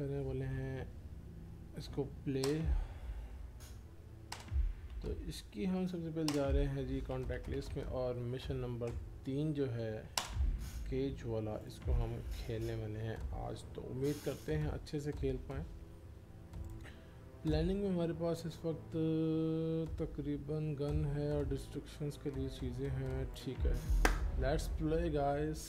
کریں بولے ہیں، اس کو پلے تو اس کی ہم سب سے پہلے جا رہے ہیں جی کانٹیکٹ لسٹ میں، اور مشن نمبر تین جو ہے کیج والا، اس کو ہم کھیلنے والے ہیں آج. تو امید کرتے ہیں اچھے سے کھیل پائیں۔ پلاننگ میں ہمارے پاس اس وقت تقریباً گن ہے اور ڈسٹرکشنس کے لیے چیزیں ہیں، ٹھیک ہے۔ Let's play guys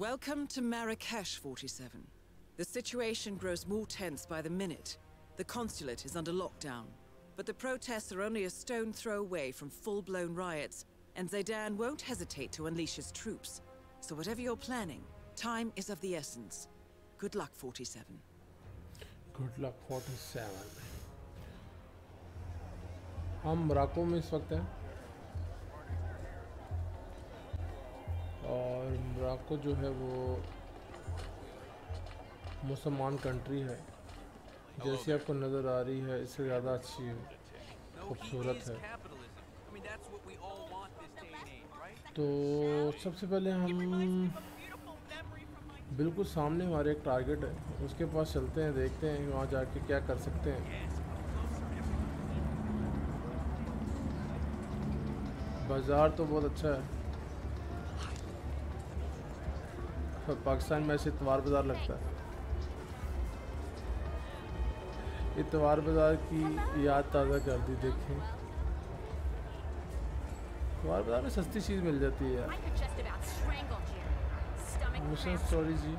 Welcome to Marrakesh, 47. The situation grows more tense by the minute. The consulate is under lockdown. But the protests are only a stone throw away from full-blown riots, and Zaidan won't hesitate to unleash his troops. So whatever you're planning, time is of the essence. Good luck, 47. Good luck forty seven ہم Morocco میں اس وقت ہیں۔ اور Morocco جو ہے وہ مسلمان country ہے۔ جیسی آپ کو نظر آ رہی ہے اس سے زیادہ اچھی خوبصورت ہے۔ تو سب سے پہلے ہم بالکل سامنے ہمارے ایک ٹارگٹ ہے۔ اس کے پاس چلتے ہیں، دیکھتے ہیں وہاں جا کے کیا کر سکتے ہیں۔ بازار تو بہت اچھا ہے۔ پاکستان میں ایسے اتوار بازار لگتا ہے۔ اتوار بازار کی یاد تازہ کر دی، دیکھیں۔ اتوار بازار میں سستی چیز مل جاتی ہے۔ یار مشن سٹوری جی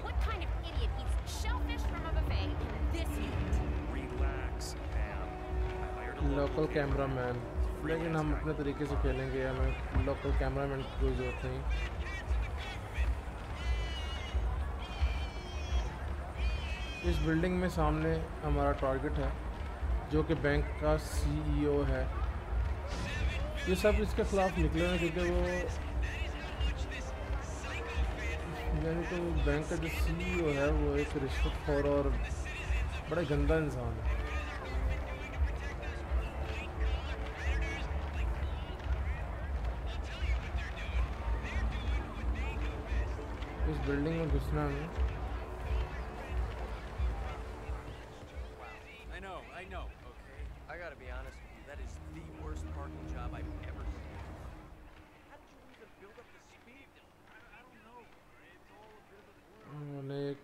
لوکل کیمرہ مین لیکن ہم اپنے طریقے سے کھیلیں گے ہمیں لوکل کیمرہ مین کی کوئی ضرورت نہیں اس بلڈنگ میں سامنے ہمارا ٹارگٹ ہے جو کہ بینک کا سی ای او ہے یہ سب اس کے خلاف نکلے ہیں کیونکہ وہ یعنی تو بینک کا جو سی ای او ہے وہ ایک رشوت خور اور بڑا گندا انسان ہے۔ اس بلڈنگ میں گھسنا ہمیں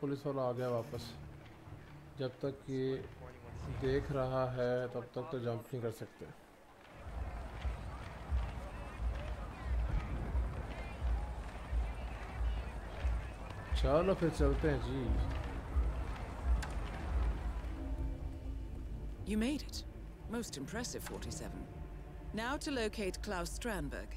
پولیس والا آ گیا واپس جب تک یہ دیکھ رہا ہے تب تک تو جمپ نہیں کر سکتے چلو پھر چلتے ہیں جی You made it. Most impressive, 47. Now to locate Klaus Strandberg.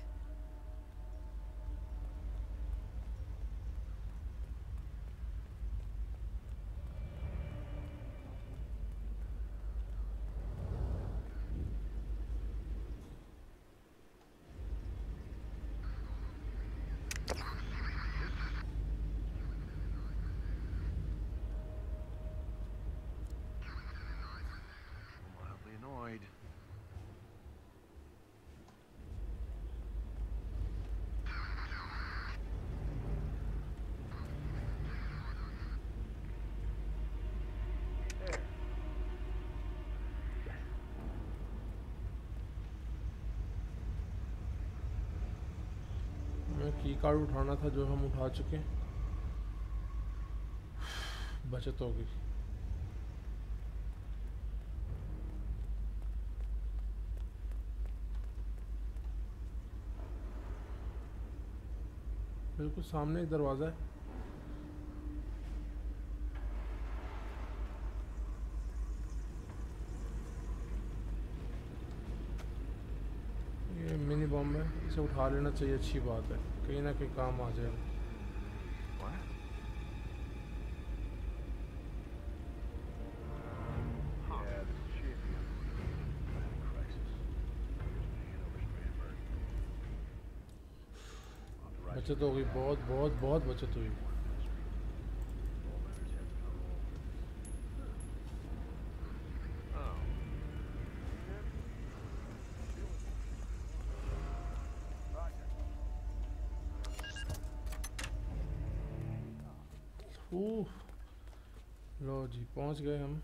کی کارڈ اٹھانا تھا جو ہم اٹھا چکے بچت ہو گئی۔ بالکل سامنے ایک دروازہ ہے یہ منی بم ہے اسے اٹھا لینا چاہیے، اچھی بات ہے۔ کہیں نہ کہیں کام آ جائے۔ بچت ہو گئی، بہت بہت بہت بچت ہوئی۔ لو جی پہنچ گئے ہم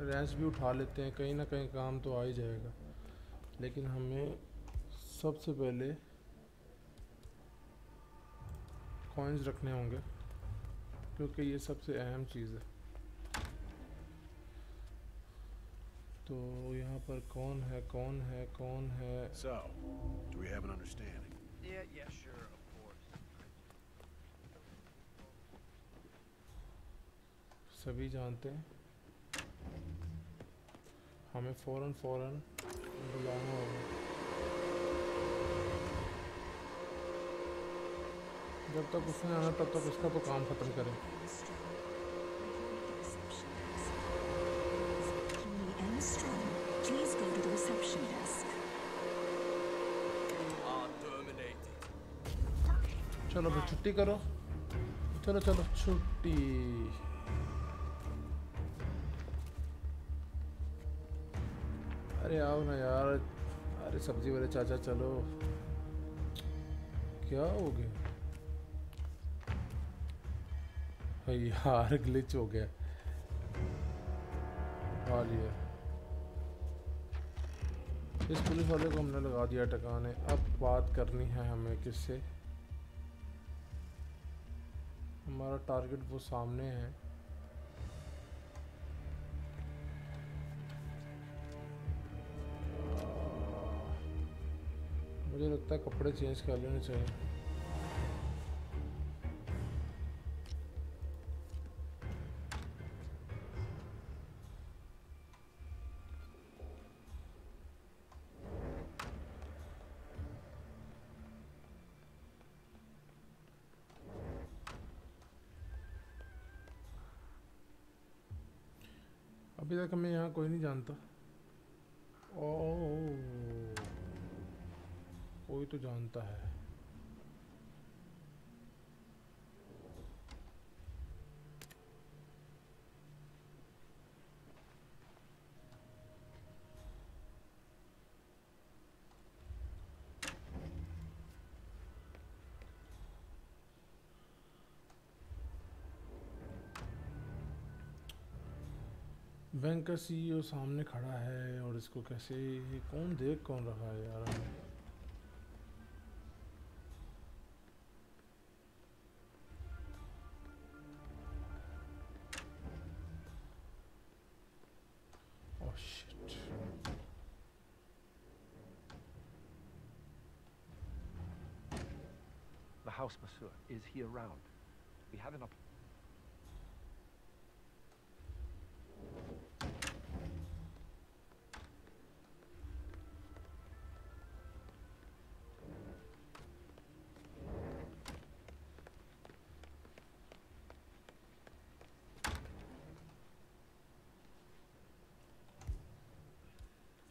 ریس بھی اٹھا لیتے ہیں کہیں نہ کہیں کام تو آ ہی جائے گا لیکن ہمیں سب سے پہلے کوئنز رکھنے ہوں گے کیونکہ یہ سب سے اہم چیز ہے تو یہاں پر کون ہے کون ہے کون ہے so, do we have an understanding? Yeah, yeah, sure. سبھی جانتے ہیں۔ ہمیں فوراً فوراً بلانا ہوگا۔ جب تک اس نے آنا تب تک اس کا تو کام ختم کریں۔ چلو بھائی، چھٹی کرو۔ چلو چلو، چھٹی۔ ارے آؤ نا یار۔ ارے سبزی والے چاچا، چلو۔ کیا ہو گیا؟ یار، گلچ ہو گیا۔ اس پولیس والے کو ہم نے لگا دیا ٹکانے اب بات کرنی ہے ہمیں کس سے۔ ہمارا ٹارگٹ وہ سامنے ہے۔ مجھے لگتا ہے کپڑے چینج کر لینے چاہیے۔ ابھی تک ہمیں یہاں کوئی نہیں جانتا۔ کوئی تو جانتا ہے۔ بینک کا سی او سامنے کھڑا ہے اور اس کو کیسے کون دیکھ کون رہا ہے یار؟ house, monsieur. Is he around? We have an up.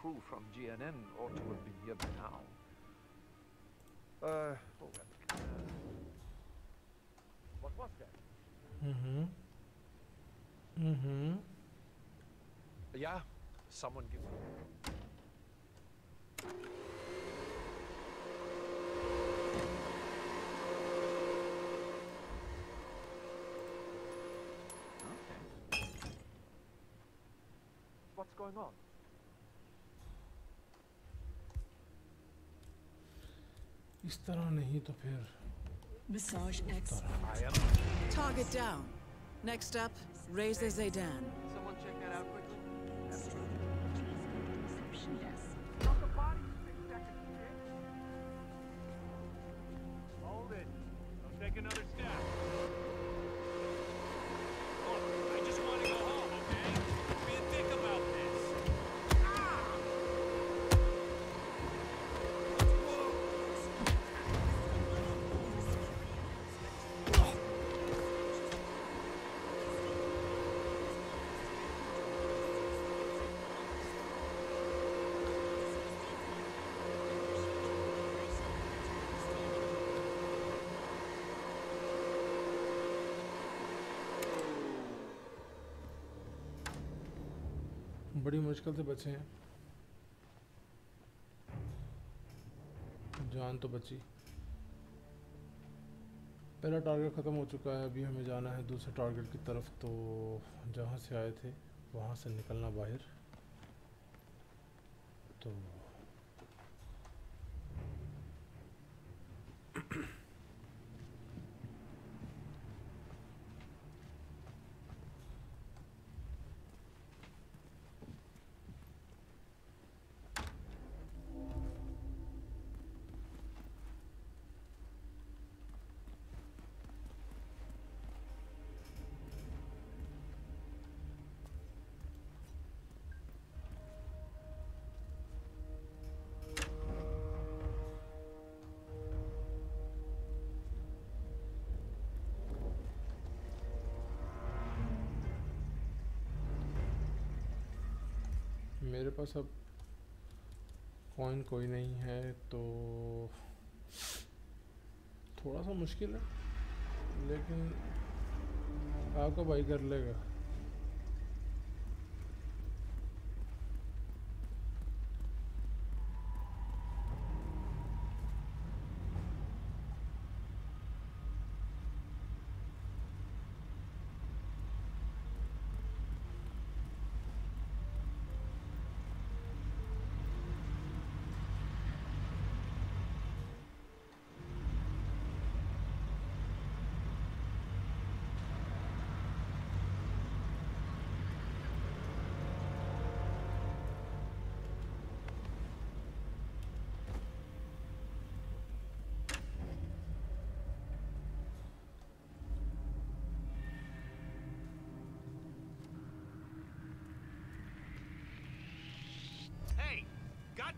crew from GNN ought to have been here by now. Uh, oh, what was that? Mm-hmm. Mm-hmm. Yeah, someone give me. What's going on? اس طرح نہیں تو پھر massage X target down next up raise Zidane بڑی مشکل سے بچے ہیں۔ جان تو بچی۔ پہلا ٹارگٹ ختم ہو چکا ہے، ابھی ہمیں جانا ہے دوسرے ٹارگٹ کی طرف۔ تو جہاں سے آئے تھے، وہاں سے نکلنا باہر۔ تو میرے پاس اب کوائن کوئی نہیں ہے تو تھوڑا سا مشکل ہے، لیکن آپ کا بھائی کر لے گا۔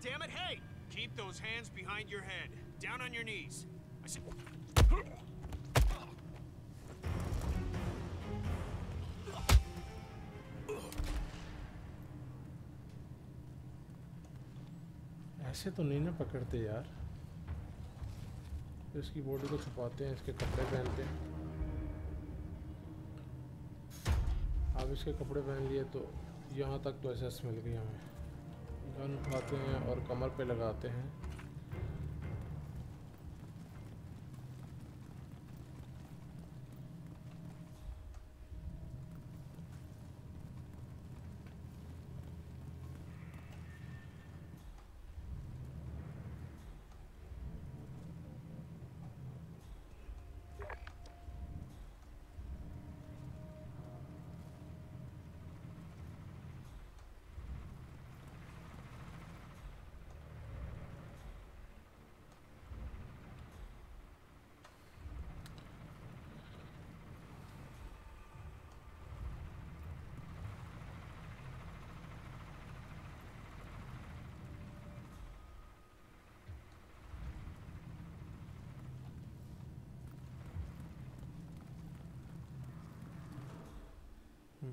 Damn it, hey! Keep those hands behind your head. Down on your knees. I said. ایسے تو نہیں نا پکڑتے یار اس کی باڈی کو چھپاتے ہیں اس کے کپڑے پہنتے ہیں اب اس کے کپڑے پہن لیے تو یہاں تک تو ایسے مل گئی ہمیں گن اٹھاتے ہیں اور کمر پہ لگاتے ہیں۔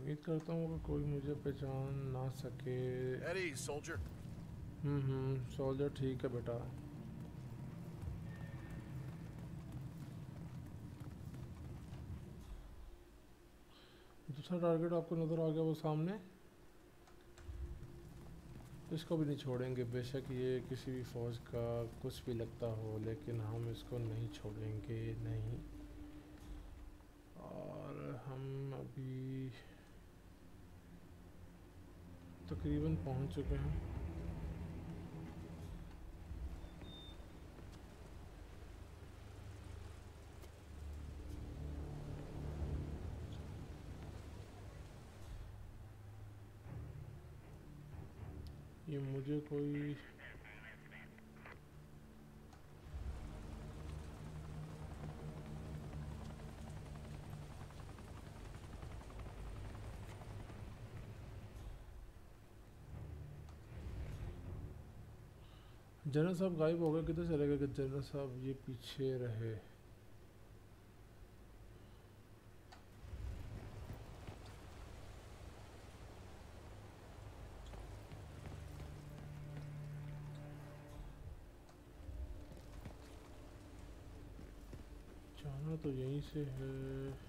امید کرتا ہوں کہ کوئی مجھے پہچان نہ سکے۔ Eddie, soldier. ہوں ہوں سولجر ٹھیک ہے بیٹا۔ دوسرا ٹارگیٹ آپ کو نظر آ گیا وہ سامنے؟ اس کو بھی نہیں چھوڑیں گے۔ بے شک یہ کسی بھی فوج کا کچھ بھی لگتا ہو لیکن ہم اس کو نہیں چھوڑیں گے۔ نہیں اور ہم ابھی تقریباً پہنچ چکے ہیں۔ یہ مجھے کوئی جنرل صاحب غائب ہو گئے، کدھر چلے گئے کہ جنرل صاحب یہ پیچھے رہے؟ جانا تو یہیں سے ہے۔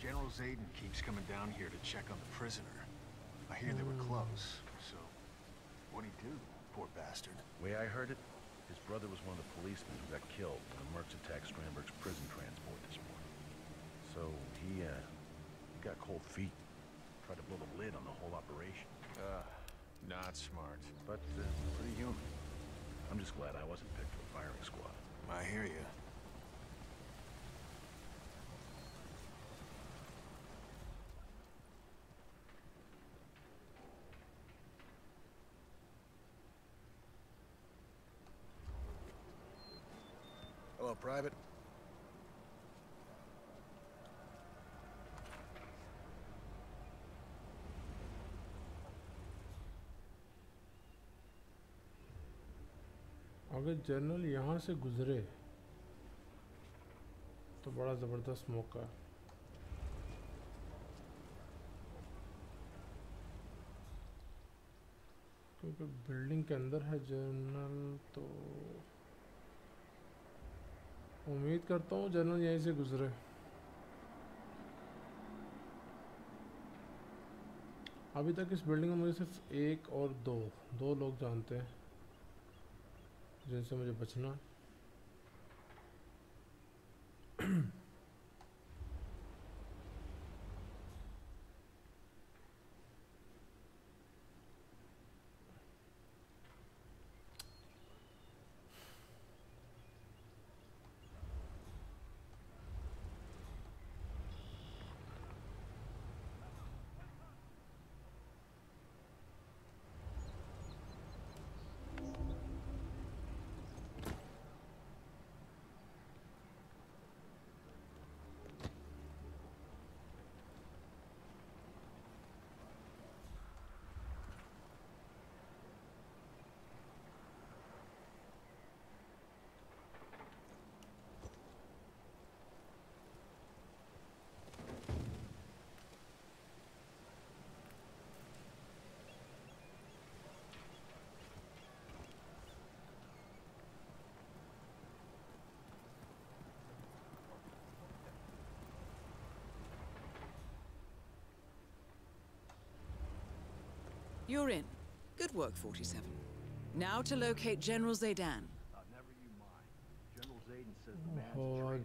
General Zayden keeps coming down here to check on the prisoner. I hear they were hmm. close, so what'd he do, poor bastard? Way I heard it, his brother was one of the policemen who got killed when the mercs attacked Strandberg's prison transport this morning. So he, uh, he got cold feet. Tried to blow the lid on the whole operation. Uh, not smart, but uh, pretty human. I'm just glad I wasn't picked for firing squad. I hear you. Hello, Private. اگر general یہاں سے گزرے تو بڑا زبردست موقع ہے۔ کیونکہ بلڈنگ کے اندر ہے جنرل، تو امید کرتا ہوں جنرل یہیں سے گزرے۔ ابھی تک اس بلڈنگ میں مجھے صرف ایک اور دو دو لوگ جانتے ہیں۔ جن سے مجھے بچنا ہے You're in. Good work, 47. Now to locate General Zaydan. Oh,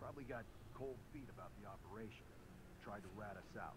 Probably got cold feet about the operation. Tried to rat us out.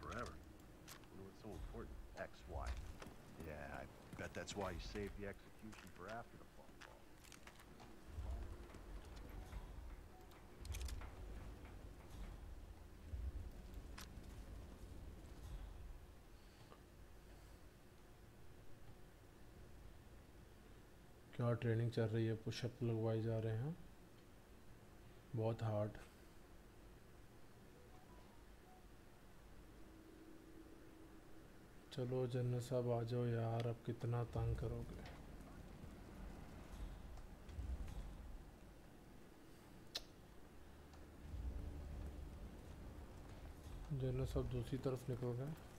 Forever. What's so important. Yeah, I bet that's why you saved the execution for after the hard training چل رہی ہے push up لگوائے جا رہے ہیں۔ بہت hard چلو جنت صاحب، آ جاؤ یار، اب کتنا تنگ کرو گے۔ جنت صاحب، دوسری طرف نکل گئے۔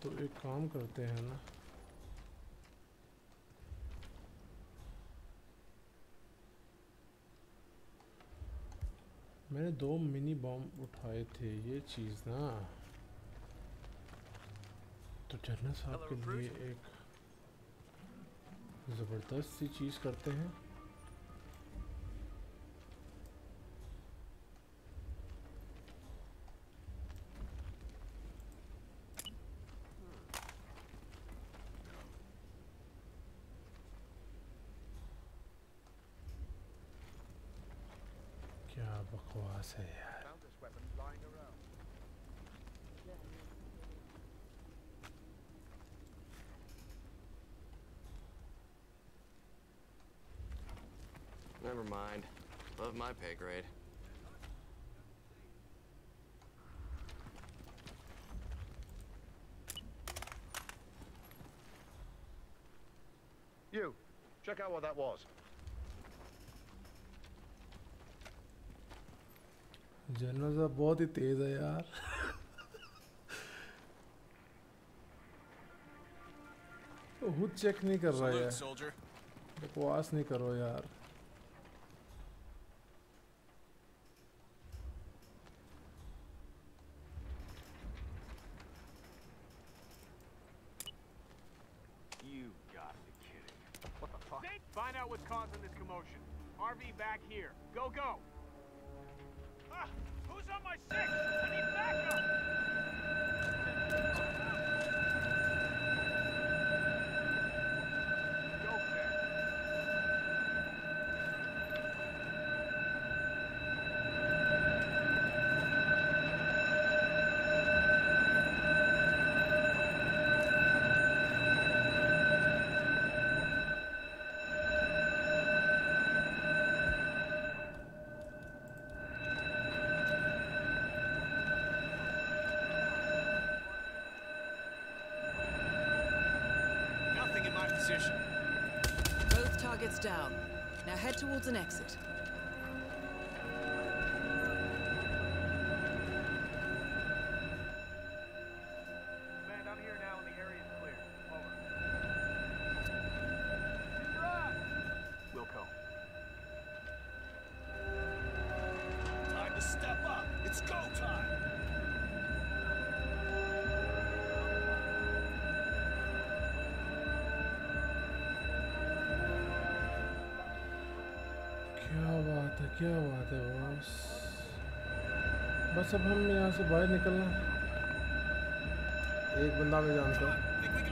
تو ایک کام کرتے ہیں نا۔ میں نے دو منی بام اٹھائے تھے، یہ چیز نا۔ تو جنرل صاحب کے لیے ایک زبردست سی چیز کرتے ہیں۔ Never mind. Love my pay grade. You, check out what that was. General صاحب بہت ہی تیز ہے یار خود چیک نہیں کر رہا ہے بکواس نہیں کرو یار Find out what's causing this commotion. RV back here. Go, go! Ah, who's on my six? I need backup. Position. Both targets down. Now head towards an exit. سب ہم یہاں سے باہر نکلنا۔ ایک بندہ میں جانتا۔ ہوں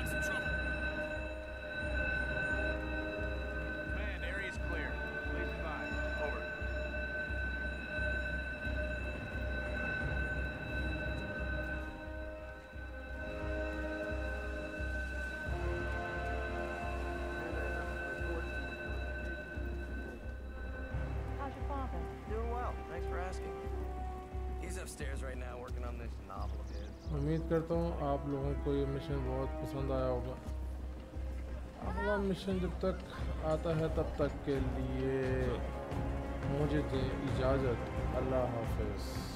کرتا ہوں، آپ لوگوں کو یہ مشن بہت پسند آیا ہوگا۔ اگلا مشن جب تک آتا ہے تب تک کے لیے مجھے دیں اجازت۔ اللہ حافظ۔